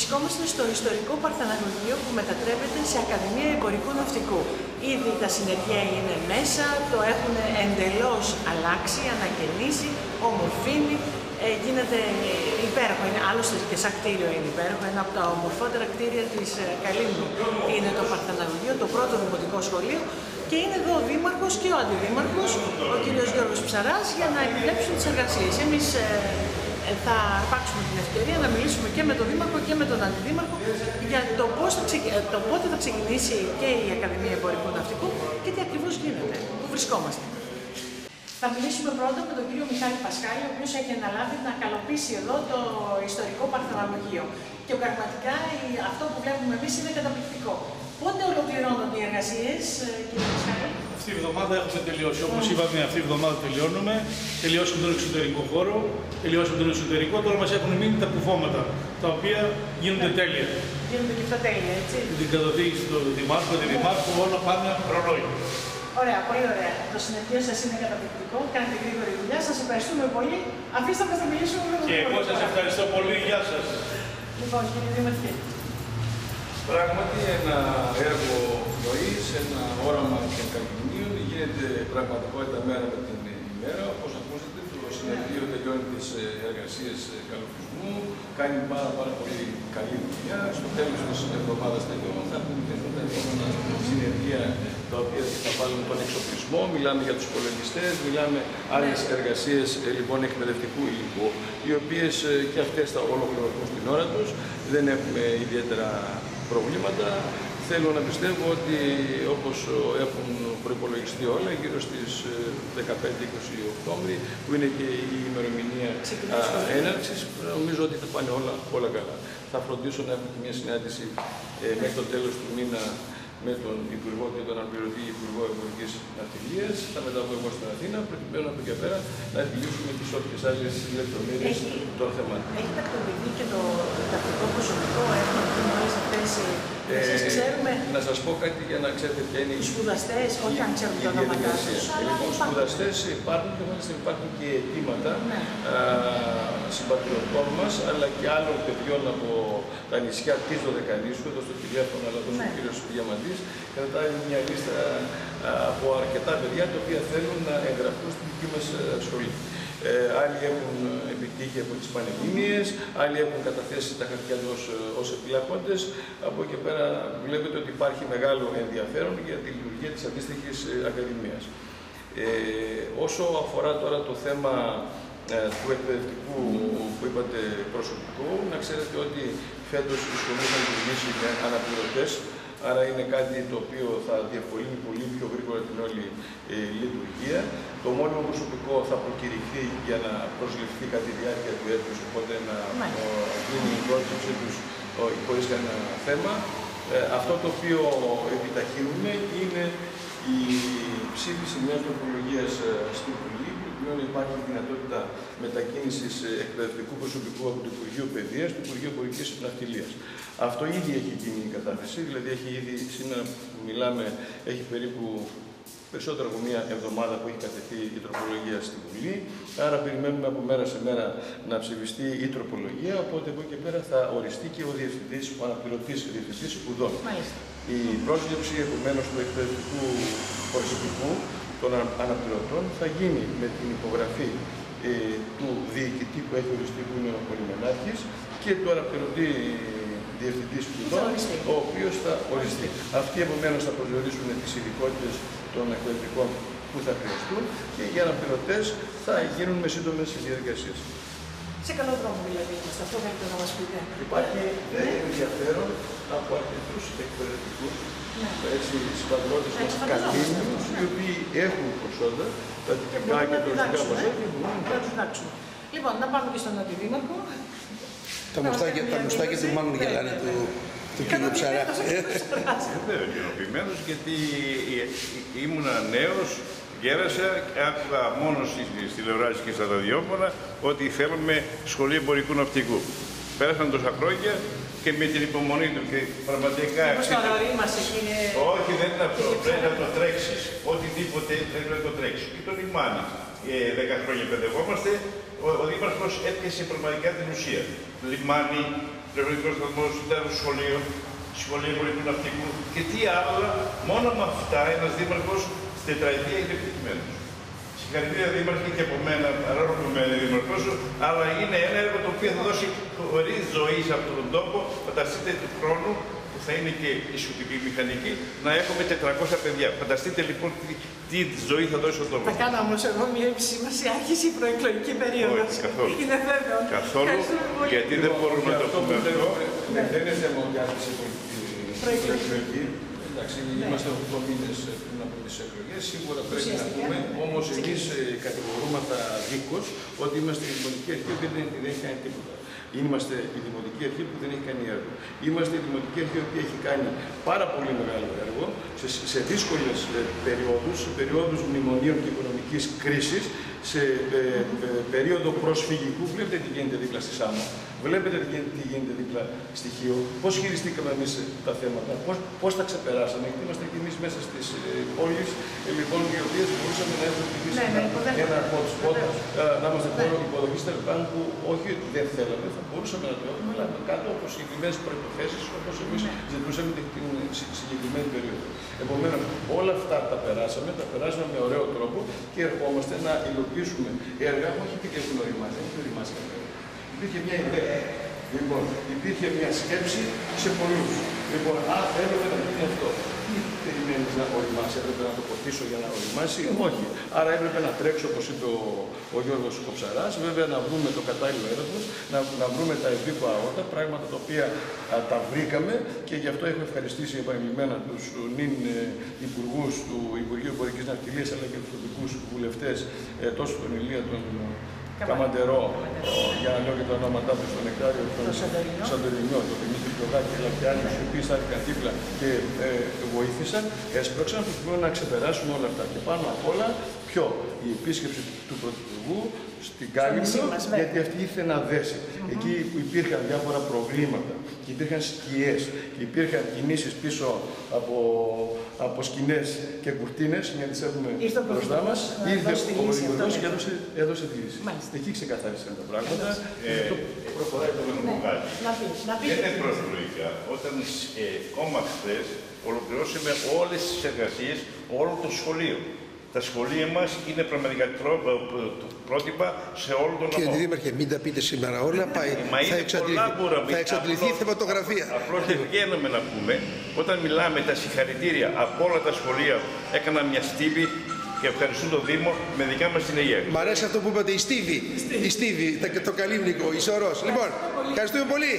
Βρισκόμαστε στο ιστορικό Παρθεναγωγείο που μετατρέπεται σε Ακαδημία Εμπορικού Ναυτικού. Ήδη τα συνεργεία είναι μέσα, το έχουν εντελώς αλλάξει, ανακαινήσει, ομορφύνει, ε, γίνεται υπέροχο, είναι, άλλωστε και σαν κτίριο είναι υπέροχο, ένα από τα ομορφότερα κτίρια της ε, Καλύμνου είναι το Παρθεναγωγείο, το πρώτο δημοτικό σχολείο και είναι εδώ ο Δήμαρχος και ο Αντιδήμαρχος, ο κ. Γιώργος Ψαράς, για να επιβλέψουν τις εργασίες. Εμείς ε, ε, θα αρπάξουμε την ευκαιρία να μιλήσουμε και με τον Δήμαρχο και με τον Αντιδήμαρχο για το, πώς θα ξεκι... Ε, το πότε θα ξεκινήσει και η Ακαδημία Εμπορικού Ναυτικού και τι ακριβώς γίνεται, πού βρισκόμαστε. Θα μιλήσουμε πρώτα με τον κύριο Μιχάλη Πασχάλη, ο οποίος έχει αναλάβει να καλοποιήσει εδώ το ιστορικό παρθεναγωγείο. Και πραγματικά αυτό που βλέπουμε εμείς είναι καταπληκτικό. Πότε ολοκληρώνονται οι εργασίες, ε, κύριε Πασχάλη; Αυτή η εβδομάδα έχουμε τελειώσει. Όπως είπαμε, αυτή η εβδομάδα τελειώνουμε. Τελειώσαμε τον εξωτερικό χώρο, τελειώσαμε τον εσωτερικό. Τώρα μας έχουν μείνει τα κουφώματα, τα οποία γίνονται τέλεια. Γίνονται και αυτά τέλεια, έτσι. Την καθοδήγηση του Δημάρχου, τη Δημάρχου, όλα πάνε ρολόι. Ωραία, πολύ ωραία. Το συνεδρίο σας είναι καταπληκτικό. Κάνετε γρήγορη δουλειά. Σας ευχαριστούμε πολύ. Αφήστε μας να μιλήσουμε με τον Και εγώ σας ευχαριστώ πολύ. Γεια σας. Λοιπόν, κύριε Δήμαρχε. Πράγματι, ένα έργο ζωής, ένα όραμα των καλλιτεχνίων γίνεται πραγματικότητα μέρα με την ημέρα. Όπως ακούσατε, το συνεδρίο τελειώνει τις εργασίες καλοπισμού, κάνει πάρα, πάρα πολύ καλή δουλειά. Στο τέλος της εβδομάδας τελειώνει, θα έχουμε τα επόμενα συνεδρία τα οποία θα βάλουν τον εξοπλισμό, μιλάμε για τους πολεμιστές, μιλάμε άλλες εργασίες ε, λοιπόν εκπαιδευτικού υλικού, οι οποίες ε, και αυτές θα ολοκληρωθούν στην ώρα τους, δεν έχουμε ιδιαίτερα προβλήματα. Θέλω να πιστεύω ότι όπως έχουν προϋπολογιστεί όλα, γύρω στις 15-20 ε, Οκτώβρη, που είναι και η ημερομηνία έναρξης, νομίζω ότι θα πάνε όλα, όλα καλά. Θα φροντίσω να έχουμε μια συνάντηση μέχρι το τέλος του μήνα με τον Υπουργό και τον Αναπληρωτή Υπουργό Εμπορικής Ναυτιλίας. Θα μεταβώ εγώ στην Αθήνα, προκειμένου από εκεί πέρα να επιλύσουμε τις όποιες άλλες λεπτομέρειες των θεμάτων. Έχει τακτοποιηθεί και το τακτικό προσωπικό, έχουν γίνει όλε αυτέ οι. Ε, ξέρουμε... Να σας πω κάτι για να ξέρετε ποια είναι οι σπουδαστές, όχι αν ξέρουμε τα ονόματά τους. Λοιπόν, σπουδαστές υπάρχουν και μάλιστα υπάρχουν και αιτήματα ναι. συμπατριωτών μας, αλλά και άλλων παιδιών από τα νησιά της Δωδεκανήσου, εδώ στο τηλέφωνο, αλλά εδώ ναι. ο κύριος Διαμαντής, κρατάει μια λίστα από αρκετά παιδιά τα οποία θέλουν να εγγραφούν στην δική μας σχολή. Ε, άλλοι έχουν επιτύχει από τις πανεπιστήμιες, άλλοι έχουν καταθέσει τα χαρτιά τους ως επιλέγοντες. Από εκεί πέρα βλέπετε ότι υπάρχει μεγάλο ενδιαφέρον για τη λειτουργία της αντίστοιχης ε, ακαδημίας. Ε, όσο αφορά τώρα το θέμα ε, του εκπαιδευτικού που είπατε προσωπικού, να ξέρετε ότι φέτος η σχολή θα λειτουργήσει με αναπληρωτές Άρα είναι κάτι το οποίο θα διευκολύνει πολύ πιο γρήγορα την όλη ε, λειτουργία. Το μόνιμο προσωπικό θα προκηρυχθεί για να προσληφθεί κατά τη διάρκεια του έτους, οπότε να γίνει η πρόσληψή τους χωρίς κανένα θέμα. Ε, αυτό το οποίο επιταχύνουμε είναι η ψήφιση μιας τροπολογίας ε, στην Βουλή, προκειμένου υπάρχει δυνατότητα μετακίνησης ε, εκπαιδευτικού προσωπικού από το Υπουργείο Παιδείας στο Υπουργείο Εμπορικής Ναυτιλία. Αυτό ήδη έχει γίνει η κατάθεση, δηλαδή έχει ήδη σήμερα που μιλάμε, έχει περίπου περισσότερο από μία εβδομάδα που έχει κατεθεί η τροπολογία στη Βουλή. Άρα περιμένουμε από μέρα σε μέρα να ψηφιστεί η τροπολογία. Οπότε από εκεί και πέρα θα οριστεί και ο διευθυντής, ο αναπληρωτής διευθυντής σπουδών. Η πρόσληψη επομένως του εκπαιδευτικού προσωπικού των αναπληρωτών θα γίνει με την υπογραφή ε, του διοικητή που έχει οριστεί που είναι ο Πολυμενάρχης και του αναπληρωτή διευθυντής σπουδών, ο οποίος θα οριστεί. Αυτοί επομένως θα προσδιορίσουν τις ειδικότητες των εκπαιδευτικών που θα χρειαστούν και οι αναπληρωτές θα γίνουν με σύντομες διαδικασίε. Σε καλό δρόμο δηλαδή είμαστε, αυτό θέλετε να μας πείτε. Υπάρχει ναι. ενδιαφέρον από αρκετούς εκπαιδευτικούς ναι. έτσι, συμπατριώτες των καθήμενους, οι οποίοι έχουν προσόντα, τα τυπικά και τα οριστικά προσόντα και μπορούν να διδάξουν. Λοιπόν, να πάμε και στον Αντιδήμαρχο. Τα μουστάκια, τα μουστάκια του μάλλον γελάνε του, του κ. Ψαρά. Βέβαια, κοινοποιημένος, γιατί ήμουνα νέος, γέρασα και άκουγα μόνος στις τηλεοράσεις και στα ραδιόφωνα ότι θέλουμε σχολείο εμπορικού ναυτικού. Πέρασαν τόσα χρόνια και με την υπομονή του και πραγματικά... Μήπως το αγορήμασε, κύριε... Όχι, δεν είναι αυτό. Πρέπει να το τρέξεις. Οτιδήποτε πρέπει να το τρέξεις. Και το λιμάνι. Ε, δέκα χρόνια παιδευόμαστε, ο, ο Δήμαρχος έπιασε πραγματικά την ουσία. Λιμάνι, πνευματικό σταθμός, συντάγματο σχολείο, σχολείο εμπορικού ναυτικού και τι άλλα. Μόνο με αυτά ένας δήμαρχος στην τετραετία είναι επιτυχημένος. Συγχαρητήρια Δήμαρχε και από μένα, παρόλο που είμαι Δήμαρχο, αλλά είναι ένα έργο το οποίο θα δώσει χωρίς ζωής σε αυτόν τον τόπο. Φανταστείτε του χρόνου που θα είναι και η σουτική μηχανική να έχουμε 400 παιδιά. Φανταστείτε λοιπόν τι, τι ζωή θα δώσει στον τόπο. Θα κάνω όμως εγώ μια επισήμαση. Άρχισε η προεκλογική περίοδος. Όχι, καθόλου. Είναι βέβαιο. Καθόλου, Ευχαριστούμε πολύ. γιατί δεν μπορούμε να το αυτό πούμε που αυτό. δεν, δεν είναι θέμα ότι άρχισε η Προεκλογική. Προεκλογική. Εντάξει, είμαστε 8 μήνε πριν από τις εκλογές. Σίγουρα πρέπει να Ουσιαστικά. πούμε, όμως εμείς κατηγορούμε τα δίκως ότι είμαστε η δημοτική αρχή που δεν, δεν έχει κάνει τίποτα. Είμαστε η δημοτική αρχή που δεν έχει κάνει έργο. Είμαστε η δημοτική αρχή που έχει κάνει πάρα πολύ μεγάλο έργο σε, σε δύσκολες περιόδους, σε περιόδους μνημονίων και οικονομικής κρίσης, σε ε, ε, περίοδο προσφυγικού. Βλέπετε τι γίνεται δίπλα στη Σάμο. Βλέπετε τι γίνεται, τι γίνεται δίπλα στοιχείο. Πώς χειριστήκαμε εμείς τα θέματα, πώς τα ξεπεράσαμε. Γιατί είμαστε και εμείς μέσα στις ε, πόλεις, ε, λοιπόν, οι οποίες μπορούσαμε να έχουμε χτυπήσει Ναι, ναι, ένα, υποδέχομαι. ένα hot spot, Βεβαίως. ε, να είμαστε χώρο υποδοχής τέλο πάντων που όχι ότι δεν θέλαμε, θα μπορούσαμε να το έχουμε, αλλά κάτω από συγκεκριμένες προποθέσει όπως εμείς Ναι. ζητούσαμε την την συ- συγκεκριμένη περίοδο. Επομένως, όλα αυτά τα περάσαμε, τα περάσαμε με ωραίο τρόπο και ερχόμαστε να υλοποιήσουμε έργα, όχι επειδή έχουν οριμάσει, δεν έχουν οριμάσει κανένα. Υπήρχε μια ιδέα. Λοιπόν, υπήρχε μια σκέψη σε πολλούς. Λοιπόν, α, έπρεπε να γίνει αυτό. Τι περιμένεις να οριμάσει, έπρεπε να το ποτίσω για να οριμάσει, όχι. Άρα έπρεπε να τρέξω, όπως είπε ο, ο Γιώργος Κοψαράς, βέβαια να βρούμε το κατάλληλο έδαφος, να, να βρούμε τα ευήκο αότα, πράγματα τα οποία α, τα βρήκαμε και γι' αυτό έχω ευχαριστήσει επανειλημμένα τους νυν ε, υπουργούς του Υπουργείου Εμπορικής Ναυτιλίας αλλά και τους τοπικούς βουλευτές, ε, τόσο τον Ηλία τον Καμαντερό, ο, για να λέω και τα ονόματά τους στον Νεκτάριο, τον Το Σαντορινιό. Σαντορινιό, τον Δημήτρη Πιωγάκη, αλλά και άλλου οι οποίοι στάθηκαν δίπλα και ε, βοήθησαν, έσπρωξαν προκειμένου να ξεπεράσουμε όλα αυτά. Και πάνω απ' όλα, ποιο, η επίσκεψη του Πρωθυπουργού στην Κάλυμνο, νησί μας, βέβαια. γιατί αυτή ήθελε να δέσει. Εκεί που υπήρχαν διάφορα προβλήματα και υπήρχαν σκιές και υπήρχαν κινήσεις πίσω από, από σκηνές και κουρτίνες, μια τις έχουμε Ήρθε ο μπροστά μας, Πρωθυπουργός να ήρθε δώσει τη ο λύση Πρωθυπουργός αυτό, και ναι. έδωσε, έδωσε τη λύση. Μάλιστα. Εκεί ξεκαθάρισαν τα πράγματα. Ε, και αυτό προχωράει το να μέλλον. πω κάτι. Να πει, να πει. Δεν είναι προεκλογικά. Όταν ε, ακόμα χθες ολοκληρώσαμε όλες τις εργασίες όλων των σχολείων. Τα σχολεία μας είναι πραγματικά τρό- ε, ε, πρότυπα σε όλο τον Κύριε νομό. Δήμαρχε, μην τα πείτε σήμερα όλα. Πάει, Μα θα είναι εξαντληθεί, πολλά που να θα εξαντληθεί η Απλώς- θεματογραφία. Απλώς δεν βγαίνουμε να πούμε. Όταν μιλάμε τα συγχαρητήρια από όλα τα σχολεία έκαναν μια στίβη και ευχαριστούν τον Δήμο με δικιά μας την ΕΙΕ. Μ' αρέσει αυτό που είπατε, η Στίβη. Η Στίβη, το καλύμνικο, η Σωρός. Λοιπόν, ευχαριστούμε πολύ.